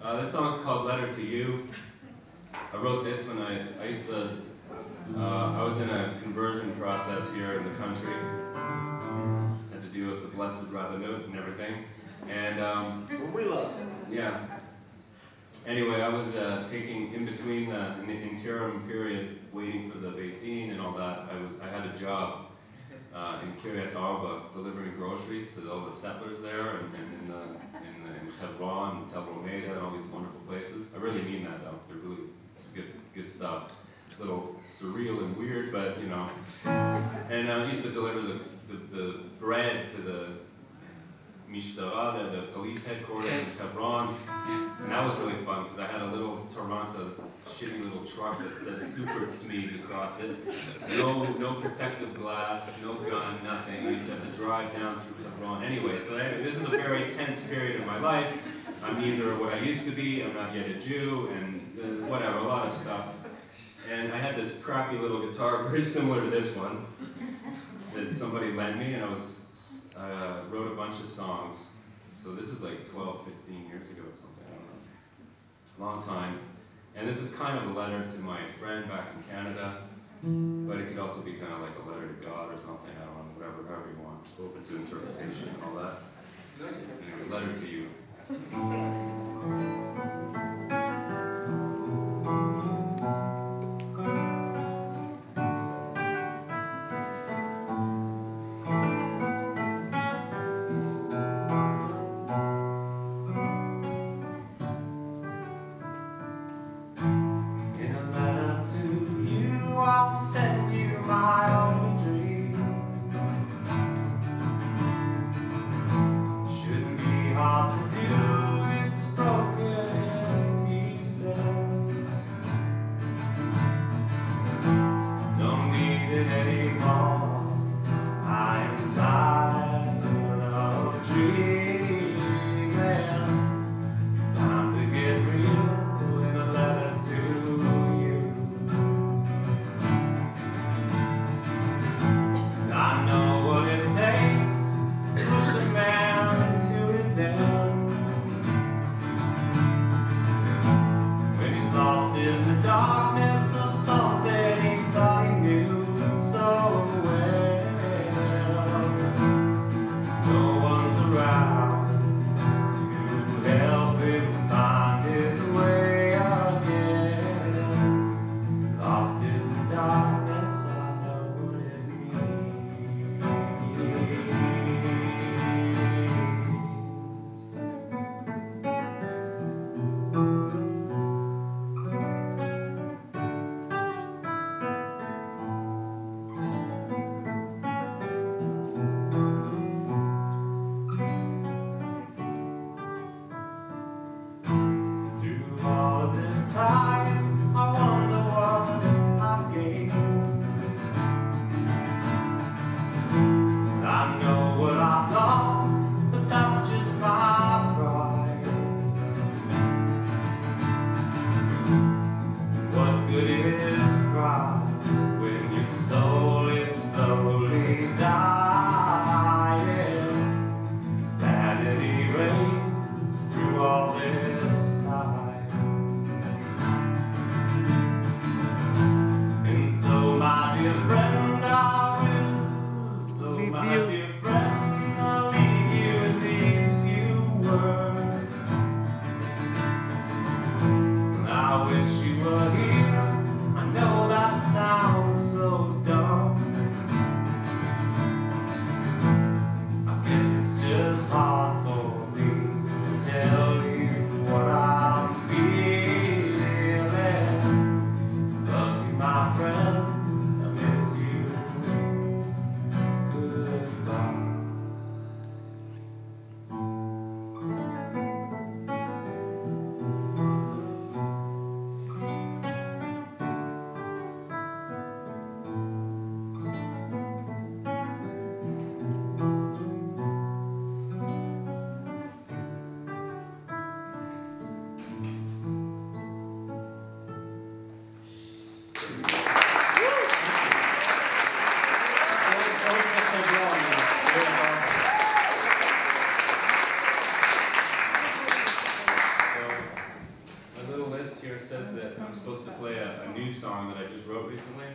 Uh, this song is called Letter to You. I wrote this when I, I used to, uh, I was in a conversion process here in the country. Had to do with the Blessed Rabbinut and everything. And, um, we love. yeah. Anyway, I was uh, taking, in between the, in the interim period, waiting for the Beit Din and all that, I was, I had a job uh, in Kiryat Arba, delivering groceries to all the settlers there, and, and in, the, in, the, in Hebron, and Tel all these wonderful places. I really mean that though, they're really, good, good stuff. A little surreal and weird, but you know. And uh, I used to deliver the, the, the bread to the Mishtara, the, the police headquarters in Hebron. And that was really fun because I had a little Toronto, this shitty little truck that said Super Smeed across it. No, no protective glass, no gun, nothing. I used to have to drive down through Hebron. Anyway, so this is a very tense period of my life. I'm neither what I used to be, I'm not yet a Jew, and uh, whatever, a lot of stuff. And I had this crappy little guitar, very similar to this one, that somebody lent me, and I was uh, wrote a bunch of songs. So this is like 12, 15 years ago or something, I don't know. Long time. And this is kind of a letter to my friend back in Canada, but it could also be kind of like a letter to God or something, I don't know, whatever, however you want. Open to interpretation and all that. I wish you were here. says that I'm supposed to play a, a, new song that I just wrote recently.